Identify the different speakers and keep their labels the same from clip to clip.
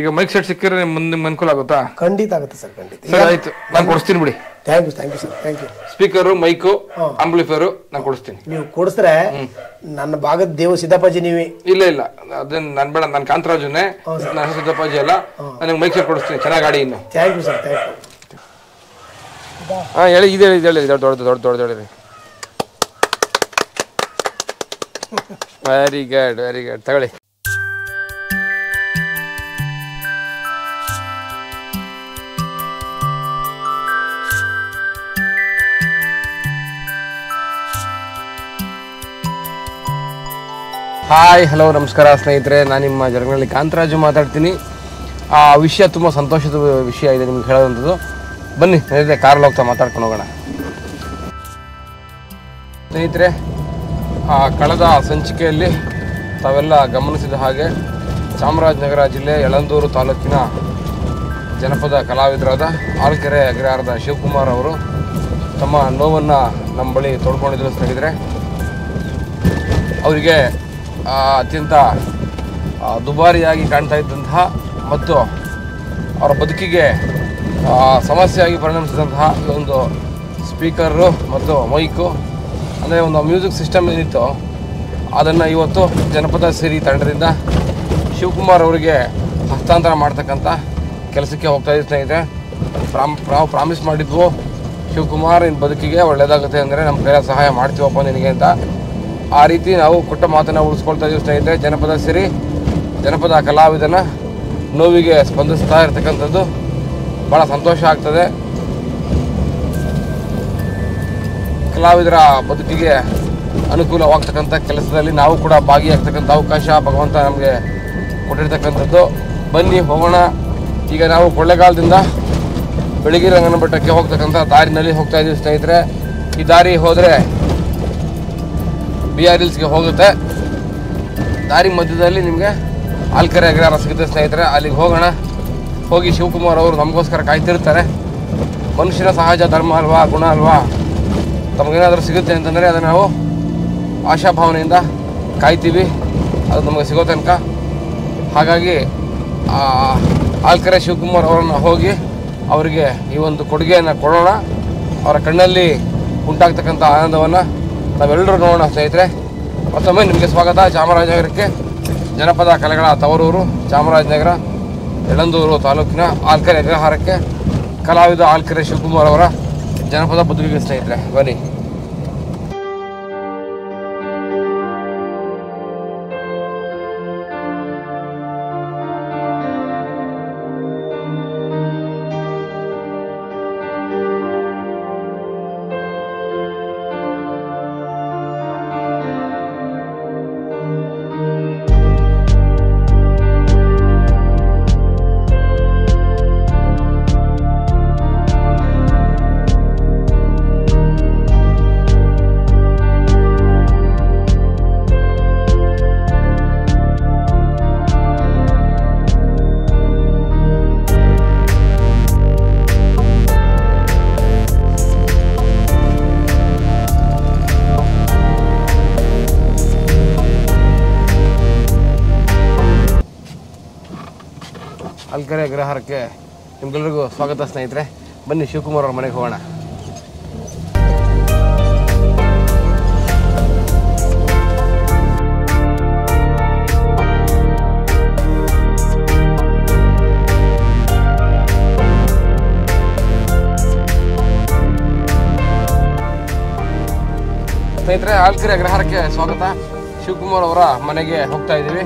Speaker 1: ಈಗ mic set ಸಿಕ್ಕಿದ್ರೆ ಮುಂದೆ ನಿಮ್ಗೆ ಅನುಕೂಲ ಆಗುತ್ತಾ?
Speaker 2: ಖಂಡಿತ ಆಗುತ್ತೆ ಸರ್ ಖಂಡಿತ.
Speaker 1: ಸರ್ ಆಯ್ತು. ನಾನು ಕೊಡಿಸ್ತೀನಿ ಬಿಡಿ.
Speaker 2: Thank you thank you sir thank you
Speaker 1: speaker mike amplifier ನಾನು ಕೊಡಿಸ್ತೀನಿ.
Speaker 2: ನೀವು ಕೊಡಿಸ್ರೆ ನನ್ನ ಭಾಗದ ದೇವ ಸಿದ್ದಪ್ಪಾಜಿ ನೀವೇ.
Speaker 1: ಇಲ್ಲ ಇಲ್ಲ. ಅದನ್ನ ನಾನು ಬೇಡ ನಾನು ಕಾಂತರಾಜುನೇ ನಾನು ಸಿದ್ದಪ್ಪಾಜಿ ಅಲ್ಲ. ನನಗೆ ಮೈಕ್ ಸೆಟ್ ಕೊಡಿಸ್ತೀನಿ. ಚೆನ್ನಾಗಿ ಗಾಡಿ ಇನ್ನು.
Speaker 2: Thank you sir thank you
Speaker 1: ಹಾಂ ಹೇಳಿ ಇದು ಇದು ಹೇಳಿ ದೊಡ್ಡ ದೊಡ್ಡ ದೊಡ್ಡ ದೊಡ್ಡ ಹೇಳಿರಿ ವೆರಿ ಗುಡ್ ವೆರಿ ಗುಡ್ ತಗೊಳ್ಳಿ. ಹಾಯ್, ಹಲೋ, ನಮಸ್ಕಾರ ಸ್ನೇಹಿತರೆ. ನಾನು ನಿಮ್ಮ ಜರಗನಹಳ್ಳಿ ಕಾಂತರಾಜು ಮಾತಾಡ್ತೀನಿ. ಆ, ವಿಷಯ ತುಂಬ ಸಂತೋಷದ ವಿಷಯ ಇದೆ ನಿಮ್ಗೆ ಹೇಳೋದಂಥದ್ದು ಬನ್ನಿ, ಸ್ನೇಹಿತರೆ, ಕಾರಲ್ಲಿ ಹೋಗ್ತಾ ಮಾತಾಡ್ಕೊಂಡು ಹೋಗೋಣ. ಸ್ನೇಹಿತರೆ, ಆ, ಕಳೆದ ಸಂಚಿಕೆಯಲ್ಲಿ ತಾವೆಲ್ಲ ಗಮನಿಸಿದ ಹಾಗೆ ಚಾಮರಾಜನಗರ ಜಿಲ್ಲೆ ಯಳಂದೂರು ತಾಲೂಕಿನ ಜನಪದ ಕಲಾವಿದರಾದ ಆಲ್ಕೆರೆ ಅಗ್ರಹಾರದ ಶಿವಕುಮಾರ್ ಅವರು ತಮ್ಮ ನೋವನ್ನು ನಮ್ಮ ಬಳಿ ತೋಡ್ಕೊಂಡಿದ್ರು ಸ್ನೇಹಿತರೆ. ಅವರಿಗೆ ಅತ್ಯಂತ ದುಬಾರಿಯಾಗಿ ಕಾಣ್ತಾ ಇದ್ದಂತಹ ಮತ್ತು ಅವರ ಬದುಕಿಗೆ ಸಮಸ್ಯೆಯಾಗಿ ಪರಿಣಮಿಸಿದಂತಹ ಒಂದು ಸ್ಪೀಕರು ಮತ್ತು ಮೈಕು, ಅಂದರೆ ಒಂದು ಮ್ಯೂಸಿಕ್ ಸಿಸ್ಟಮ್ ಏನಿತ್ತು, ಅದನ್ನು ಇವತ್ತು ಜನಪದ ಸಿರಿ ತಂಡದಿಂದ ಶಿವಕುಮಾರ್ ಅವರಿಗೆ ಹಸ್ತಾಂತರ ಮಾಡ್ತಕ್ಕಂಥ ಕೆಲಸಕ್ಕೆ ಹೋಗ್ತಾ ಇದ್ದೀವಿ ಸ್ನೇಹಿತರೆ, ಪ್ರಾಮ್, ನಾವು ಪ್ರಾಮಿಸ್ ಮಾಡಿದ್ವು ಶಿವಕುಮಾರ್ ನಿನ್ನ ಬದುಕಿಗೆ ಒಳ್ಳೆಯದಾಗುತ್ತೆ ಅಂದರೆ ನಮ್ಮ ಕೈಲ ಸಹಾಯ ಮಾಡ್ತೀವಪ್ಪ ನಿನಗೆ ಅಂತ ಆ ರೀತಿ ನಾವು ಕೊಟ್ಟ ಮಾತನ್ನು ಉಳಿಸ್ಕೊಳ್ತಾ ಇದ್ದೀವಿ ಸ್ನೇಹಿತರೆ. ಜನಪದ ಸಿರಿ, ಜನಪದ ಕಲಾವಿದನ ನೋವಿಗೆ ಸ್ಪಂದಿಸ್ತಾ ಇರ್ತಕ್ಕಂಥದ್ದು ಭಾಳ ಸಂತೋಷ ಆಗ್ತದೆ. ಕಲಾವಿದರ ಬದುಕಿಗೆ ಅನುಕೂಲವಾಗ್ತಕ್ಕಂಥ ಕೆಲಸದಲ್ಲಿ ನಾವು ಕೂಡ ಭಾಗಿಯಾಗ್ತಕ್ಕಂಥ ಅವಕಾಶ ಭಗವಂತ ನಮಗೆ ಕೊಟ್ಟಿರ್ತಕ್ಕಂಥದ್ದು. ಬನ್ನಿ ಹೋಗೋಣ. ಈಗ ನಾವು ಕೊಳ್ಳೆಗಾಲದಿಂದ ಬೆಳಗಿರಂಗನ ರಂಗನ ಬೆಟ್ಟಕ್ಕೆ ಹೋಗ್ತಕ್ಕಂಥ ದಾರಿನಲ್ಲಿ ಹೋಗ್ತಾ ಇದ್ದೀವಿ ಸ್ನೇಹಿತರೆ. ಈ ದಾರಿ ಹೋದರೆ ಬಿ ಆರ್ ಹಿಲ್ಸ್ಗೆ ಹೋಗುತ್ತೆ. ದಾರಿ ಮಧ್ಯದಲ್ಲಿ ನಿಮಗೆ ಆಲ್ಕರೆ ಅಗ್ರಹಾರ ಸಿಗುತ್ತೆ ಸ್ನೇಹಿತರೆ, ಅಲ್ಲಿಗೆ ಹೋಗೋಣ. ಹೋಗಿ ಶಿವಕುಮಾರ್ ಅವರು ನಮಗೋಸ್ಕರ ಕಾಯ್ತಿರ್ತಾರೆ. ಮನುಷ್ಯನ ಸಹಜ ಧರ್ಮ ಅಲ್ವಾ, ಗುಣ ಅಲ್ವಾ? ತಮಗೇನಾದರೂ ಸಿಗುತ್ತೆ ಅಂತಂದರೆ ಅದನ್ನು ನಾವು ಆಶಾಭಾವನೆಯಿಂದ ಕಾಯ್ತೀವಿ. ಅದು ನಮಗೆ ಸಿಗೋ ತನಕ. ಹಾಗಾಗಿ ಆಲ್ಕೆರೆ ಶಿವಕುಮಾರ್ ಅವರನ್ನು ಹೋಗಿ ಅವರಿಗೆ ಈ ಒಂದು ಕೊಡುಗೆಯನ್ನು ಕೊಡೋಣ. ಅವರ ಕಣ್ಣಲ್ಲಿ ಉಂಟಾಗ್ತಕ್ಕಂಥ ಆನಂದವನ್ನು ನಾವೆಲ್ಲರೂ ನೋಡೋಣ ಸ್ನೇಹಿತರೆ, ಮತ್ತೊಮ್ಮೆ ನಿಮಗೆ ಸ್ವಾಗತ. ಚಾಮರಾಜನಗರಕ್ಕೆ ಜನಪದ ಕಲೆಗಳ ತವರೂರು, ಚಾಮರಾಜನಗರ ಯಳಂದೂರು ತಾಲೂಕಿನ ಆಲ್ಕೆರೆ ಅಗ್ರಹಾರಕ್ಕೆ ಕಲಾವಿದ ಆಲ್ಕೆರೆ ಶಿವಕುಮಾರ್ ಅವರ ಜನಪದ ಬದುಕಿಗೆ ಸ್ನೇಹಿತರೆ, ಬನ್ನಿ. ಅಲ್ಕೆರೆ ಅಗ್ರಹಾರಕ್ಕೆ ನಿಮ್ಗೆಲ್ರಿಗೂ ಸ್ವಾಗತ ಸ್ನೇಹಿತರೆ. ಬನ್ನಿ ಶಿವಕುಮಾರ್ ಅವ್ರ ಮನೆಗೆ ಹೋಗೋಣ. ಸ್ನೇಹಿತರೆ ಆಲ್ಕೆರೆ ಅಗ್ರಹಾರಕ್ಕೆ ಸ್ವಾಗತ. ಶಿವಕುಮಾರ್ ಅವರ ಮನೆಗೆ ಹೋಗ್ತಾ ಇದ್ದೀವಿ.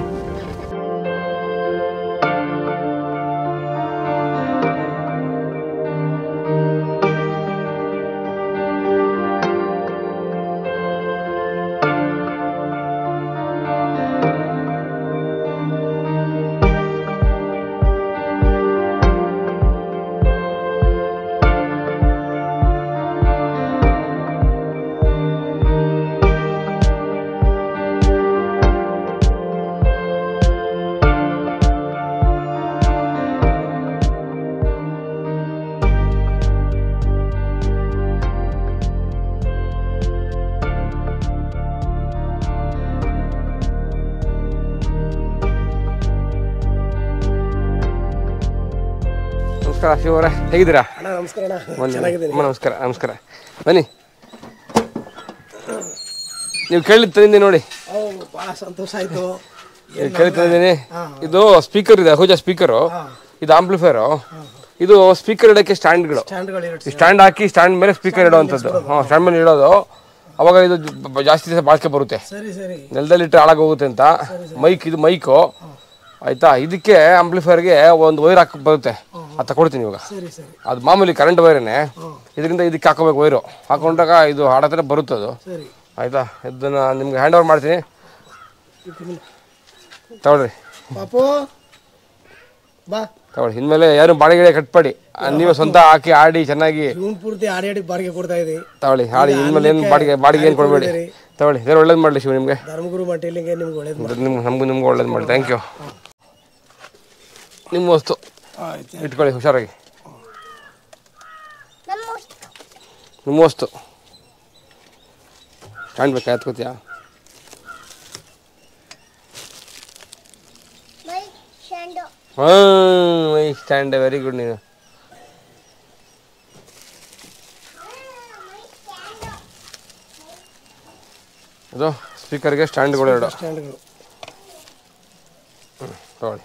Speaker 1: ನಮಸ್ಕಾರ ಶಿವ ಅವರೇ ಹೇಗಿದ್ದೀರಾ
Speaker 2: ನಮಸ್ಕಾರ
Speaker 1: ನಮಸ್ಕಾರ ನಮಸ್ಕಾರ. ಬನ್ನಿ. ನೀವು ಕೇಳಿದ್ ತಂದಿದ್ದೆ ನೋಡಿ.
Speaker 2: ಭಾಳ ಸಂತೋಷ ಆಯಿತು.
Speaker 1: ಕೇಳಿ ತಂದಿದ್ದೀನಿ ಇದು ಸ್ಪೀಕರ್ ಇದೆ ಹೋಜಾ ಸ್ಪೀಕರು ಇದು ಆಂಪ್ಲಿಫೈರು ಇದು ಸ್ಪೀಕರ್ ಇಡೋಕ್ಕೆ ಸ್ಟ್ಯಾಂಡ್ಗಳು ಸ್ಟ್ಯಾಂಡ್ ಹಾಕಿ ಸ್ಟ್ಯಾಂಡ್ ಮೇಲೆ ಸ್ಪೀಕರ್ ಇಡುವಂಥದ್ದು. ಹಾಂ ಸ್ಟ್ಯಾಂಡ್ ಮೇಲೆ ಇಡೋದು. ಅವಾಗ ಇದು ಜಾಸ್ತಿ ದಿವಸ ಬಾಳಿಕೆ ಬರುತ್ತೆ. ನೆಲದಲ್ಲಿ ಇಟ್ಟರೆ ಹಾಳಾಗೋಗುತ್ತೆ ಅಂತ. ಮೈಕ್ ಇದು ಮೈಕು ಆಯ್ತಾ? ಇದಕ್ಕೆ ಆಂಪ್ಲಿಫೈರ್ಗೆ ಒಂದು ವೈರ್ ಹಾಕಿ ಬರುತ್ತೆ. ಅದು ತಗೊಳ್ತೀನಿ ಇವಾಗ. ಅದು ಮಾಮೂಲಿ ಕರೆಂಟ್ ವೈರೇನೆ ಇದರಿಂದ ಇದಕ್ಕೆ ಹಾಕೋಬೇಕು ವೈರು ಹಾಕೊಂಡಾಗ ಇದು ಹಾಡತ್ರ ಬರುತ್ತೆ ಅದು. ಆಯ್ತಾ? ಇದನ್ನ ನಿಮ್ಗೆ ಹ್ಯಾಂಡ್ ಓವರ್ ಮಾಡ್ತೀನಿ. ತಗೊಳ್ರಿ. ತಗೊಳ್ಳಿ. ಇನ್ಮೇಲೆ ಯಾರು ಬಾಡಿಗೆ ಕಟ್ಪಾಡಿ ನೀವೇ ಸ್ವಂತ ಹಾಕಿ ಆಡಿ ಚೆನ್ನಾಗಿ.
Speaker 2: ಜೂನ್ ಪೂರ್ತಿ ಆಡಿ ಆಡಿ ಬಾಡಿಗೆ ಕೊಡ್ತಾ ಇದ್ದೀವಿ.
Speaker 1: ತಗೊಳ್ಳಿ. ಆಡಿ ಇನ್ಮೇಲೆ ಏನು ಬಾಡಿಗೆ ಬಾಡಿಗೆ ಏನು ಕೊಡಬೇಡಿ. ತಗೊಳ್ಳಿ. ಇದ್ರ ಒಳ್ಳೇದು ಮಾಡಲಿ ಶಿವ ನಿಮಗೆ?
Speaker 2: ಧರ್ಮಗುರು ಮಟ್ಟಿಲಿಂಗೆ ನಿಮ್ಗೆ ಒಳ್ಳೇದು
Speaker 1: ನಿಮ್ಗೆ ನಮಗೂ ನಿಮ್ಗೆ ಒಳ್ಳೇದು ಮಾಡಿ ಥ್ಯಾಂಕ್ ಯು ನಿಮ್ಮ ವಸ್ತು. ಇಟ್ಕೊಳ್ಳಿ ಹುಷಾರಾಗಿ. ನಿಮ್ಮ ವಸ್ತು ಸ್ಟ್ಯಾಂಡ್ ಬೇಕಾ ಎತ್ಕೋತೀಯಾ? ಹಾಂ ಮೈ ಸ್ಟ್ಯಾಂಡ್ ವೆರಿ ಗುಡ್ ನೀನು. ಇದು ಸ್ಪೀಕರ್ಗೆ ಸ್ಟ್ಯಾಂಡ್ಗಳು ಎರಡು.
Speaker 2: ಸ್ಟ್ಯಾಂಡ್ಗಳು.
Speaker 1: ತಗೊಳ್ಳಿ.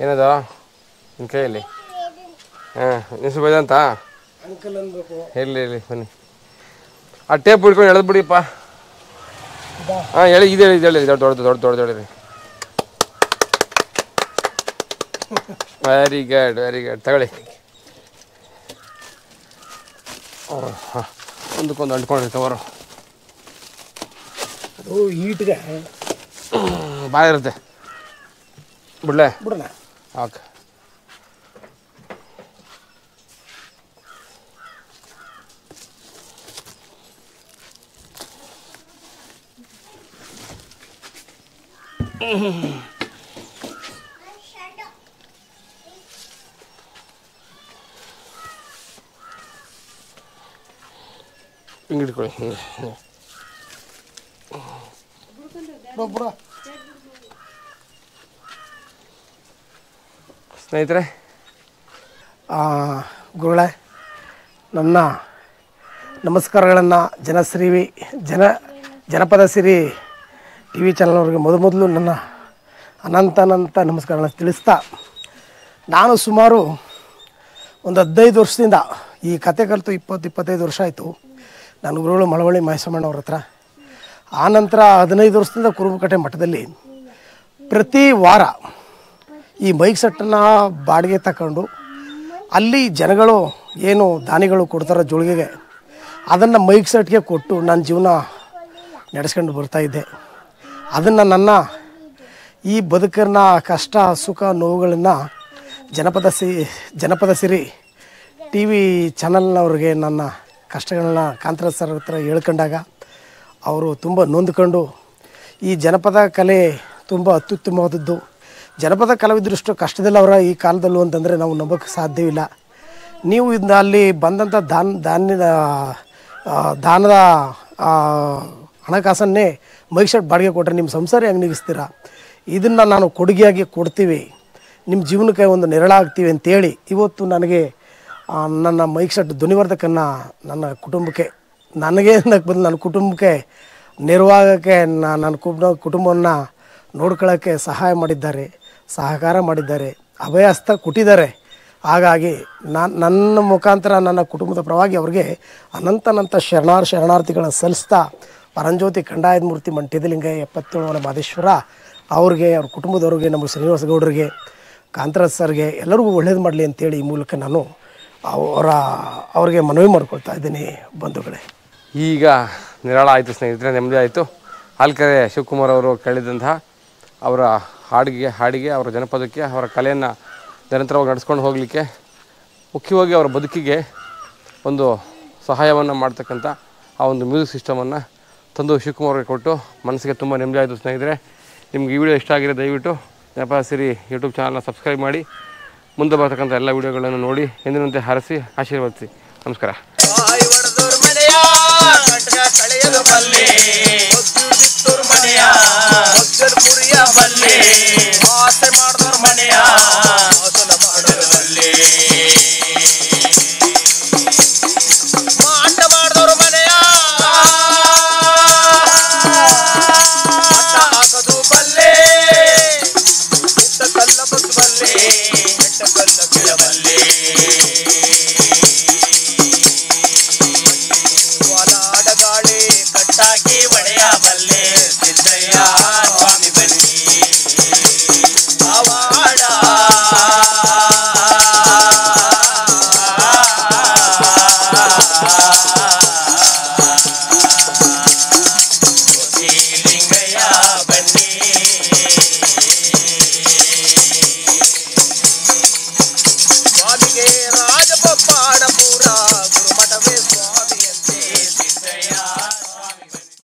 Speaker 1: ಏನದ? ನಿಮ್ಮ ಕೈಯಲ್ಲಿ? ಹಾಂ ನಿಲ್ಸು ಅಂತ?
Speaker 2: ಅಂಕಲ್ ಅನ್ಬೇಕು.
Speaker 1: ಇರಲಿ ಇರಲಿ ಬನ್ನಿ. ಆ ಟೇಪ್ ಹಿಡ್ಕೊಂಡು ಎಳೆದು ಬಿಡಿಪ್ಪ. ಹಾಂ ಹೇಳಿ ಇದು ಹೇಳಿ ಇದು ಹೇಳಿ ದೊಡ್ಡ ದೊಡ್ಡ ದೊಡ್ಡ ದೊಡ್ಡ ಹೇಳಿರಿ ವೆರಿ ಗುಡ್ ವೆರಿ ಗುಡ್ ತಗೊಳ್ಳಿ. ಹಾಂ ಒಂದಕ್ಕೊಂದು ಅಂಟ್ಕೊಂಡ್ರಿ ಕವರು
Speaker 2: ಅದು ಈಟ್ಗೆ
Speaker 1: ಬಾಯ್ ಇರುತ್ತೆ ಬಿಡ್ಲೆ
Speaker 2: ಬಿಡೋಣ
Speaker 1: ಓಕೆ
Speaker 2: ಹಿಡ್ಕೊಳ್ಳಿ.
Speaker 1: ಸ್ನೇಹಿತರೆ.
Speaker 2: ಗುರುಗಳೇ, ನನ್ನ ನಮಸ್ಕಾರಗಳನ್ನು ಜನಶ್ರೀವಿ ಜನ ಜನಪದ ಸಿರಿ ಟಿ ವಿ ಚಾನಲ್ನವ್ರಿಗೆ ಮೊದ ಮೊದಲು ನನ್ನ ಅನಂತ ಅನಂತ ನಮಸ್ಕಾರಗಳನ್ನು ತಿಳಿಸ್ತಾ, ನಾನು ಸುಮಾರು ಒಂದು ಹದಿನೈದು ವರ್ಷದಿಂದ ಈ ಕತೆ ಕಲಿತು ಇಪ್ಪತ್ತು, ಇಪ್ಪತ್ತೈದು ವರ್ಷ ಆಯಿತು. ನನ್ನ ಗುರುಗಳು ಮಳವಳ್ಳಿ ಮಹೇಶಮ್ಮಣ್ಣವ್ರ ಹತ್ರ. ಆನಂತರ ಹದಿನೈದು ವರ್ಷದಿಂದ ಕುರುಬಕಟ್ಟೆ ಮಠದಲ್ಲಿ ಪ್ರತಿ ವಾರ ಈ ಮೈಕ್ ಸೆಟ್ಟನ್ನು ಬಾಡಿಗೆ ತಗೊಂಡು ಅಲ್ಲಿ ಜನಗಳು ಏನು ದಾನಿಗಳು ಕೊಡ್ತಾರೋ ಜೋಳಿಗೆಗೆ ಅದನ್ನು ಮೈಕ್ ಸೆಟ್ಗೆ ಕೊಟ್ಟು ನನ್ನ ಜೀವನ ನಡೆಸ್ಕೊಂಡು ಬರ್ತಾಯಿದ್ದೆ ಅದನ್ನು ನನ್ನ ಈ ಬದುಕನ್ನ ಕಷ್ಟ, ಸುಖ, ನೋವುಗಳನ್ನು ಜನಪದ ಸಿ, ಜನಪದ ಸಿರಿ ಟಿ ವಿ ಚಾನಲ್ನವ್ರಿಗೆ ನನ್ನ ಕಷ್ಟಗಳನ್ನ ಕಾಂತರಾಜ್ ಸರ್ ಹತ್ರ ಹೇಳ್ಕೊಂಡಾಗ ಅವರು ತುಂಬ ನೊಂದ್ಕೊಂಡು ಈ ಜನಪದ ಕಲೆ ತುಂಬ ಅತ್ಯುತ್ತಮವಾದದ್ದು. ಜನಪದ ಕಲಾವಿದರಷ್ಟು ಕಷ್ಟದಲ್ಲಿ ಅವರ ಈ ಕಾಲದಲ್ಲೂ ಅಂತಂದರೆ ನಾವು ನಂಬೋಕ್ಕೆ ಸಾಧ್ಯವಿಲ್ಲ. ನೀವು ಇದನ್ನ ಅಲ್ಲಿ ಬಂದಂಥ ದಾನ, ಧಾನ್ಯದ ದಾನದ ಹಣಕಾಸನ್ನೇ ಮೈಸೂರು ಬಾಡಿಗೆ ಕೊಟ್ಟರೆ ನಿಮ್ಮ ಸಂಸಾರ ಹೆಂಗೆ ನಿಗಿಸ್ತೀರ? ಇದನ್ನು ನಾನು ಕೊಡುಗೆಯಾಗಿ ಕೊಡ್ತೀವಿ. ನಿಮ್ಮ ಜೀವನಕ್ಕೆ ಒಂದು ನೆರಳಾಗ್ತೀವಿ ಅಂತೇಳಿ ಇವತ್ತು ನನಗೆ ನನ್ನ ಮೈಕ್ ಸೆಟ್ ಧ್ವನಿವರ್ಧಕನ್ನು ನನ್ನ ಕುಟುಂಬಕ್ಕೆ, ನನಗೆ ಬದಲು ನನ್ನ ಕುಟುಂಬಕ್ಕೆ ನಿರ್ವಾಹಕ್ಕೆ ನಾನು ನನ್ನ ಕುಟುಂಬ, ಕುಟುಂಬವನ್ನು ನೋಡ್ಕೊಳ್ಳೋಕ್ಕೆ ಸಹಾಯ ಮಾಡಿದ್ದಾರೆ, ಸಹಕಾರ ಮಾಡಿದ್ದಾರೆ, ಅಭಯಸ್ತ ಕೊಟ್ಟಿದ್ದಾರೆ. ಹಾಗಾಗಿ ನಾನು ನನ್ನ ಮುಖಾಂತರ ನನ್ನ ಕುಟುಂಬದ ಪರವಾಗಿ ಅವ್ರಿಗೆ ಅನಂತನಂತ ಶರಣಾರ್ ಶರಣಾರ್ಥಿಗಳನ್ನ ಸಲ್ಲಿಸ್ತಾ ಪರಂಜ್ಯೋತಿ ಕಂಡಾಯದ ಮೂರ್ತಿ ಮಂಟ್ಯದಲಿಂಗ ಎಪ್ಪತ್ತೇಳನೇ ಮಾದೇಶ್ವರ ಅವ್ರಿಗೆ, ಅವ್ರ ಕುಟುಂಬದವ್ರಿಗೆ, ನಮ್ಮ ಶ್ರೀನಿವಾಸ ಗೌಡರಿಗೆ ಕಾಂತರಾಜ್ ಸರ್ಗೆ ಎಲ್ಲರಿಗೂ ಒಳ್ಳೇದು ಮಾಡಲಿ ಅಂತೇಳಿ ಈ ಮೂಲಕ ನಾನು ಅವರ, ಅವ್ರಿಗೆ ಮನವಿ ಮಾಡ್ಕೊಳ್ತಾ ಇದ್ದೀನಿ ಬಂಧುಗಳೇ.
Speaker 1: ಈಗ ನಿರಾಳ ಆಯಿತು ಸ್ನೇಹಿತರೆ, ನೆಮ್ಮದಿ ಆಯಿತು. ಹಾಲ್ಕೆರೆ ಶಿವಕುಮಾರ್ ಅವರು ಕೇಳಿದಂತಹ ಅವರ ಹಾಡಿಗೆ ಹಾಡಿಗೆ, ಅವರ ಜನಪದಕ್ಕೆ, ಅವರ ಕಲೆಯನ್ನು ನಿರಂತರವಾಗಿ ನಡೆಸ್ಕೊಂಡು ಹೋಗಲಿಕ್ಕೆ ಮುಖ್ಯವಾಗಿ ಅವರ ಬದುಕಿಗೆ ಒಂದು ಸಹಾಯವನ್ನು ಮಾಡ್ತಕ್ಕಂಥ ಆ ಒಂದು ಮ್ಯೂಸಿಕ್ ಸಿಸ್ಟಮನ್ನು ತಂದು ಶಿವಕುಮಾರ್ಗೆ ಕೊಟ್ಟು ಮನಸ್ಸಿಗೆ ತುಂಬ ನೆಮ್ಮದಿ ಆಯಿತು ಸ್ನೇಹಿತರೆ. ನಿಮ್ಗೆ ಈ ವಿಡಿಯೋ ಇಷ್ಟ ಆಗಿದೆ ದಯವಿಟ್ಟು ಸಿರಿ ಯೂಟ್ಯೂಬ್ ಚಾನಲ್ನ ಸಬ್ಸ್ಕ್ರೈಬ್ ಮಾಡಿ. ಮುಂದೆ ಬರ್ತಕ್ಕಂಥ ಎಲ್ಲ ವಿಡಿಯೋಗಳನ್ನು ನೋಡಿ ಎಂದಿನಂತೆ ಹರಸಿ ಆಶೀರ್ವದಿಸಿ. ನಮಸ್ಕಾರ.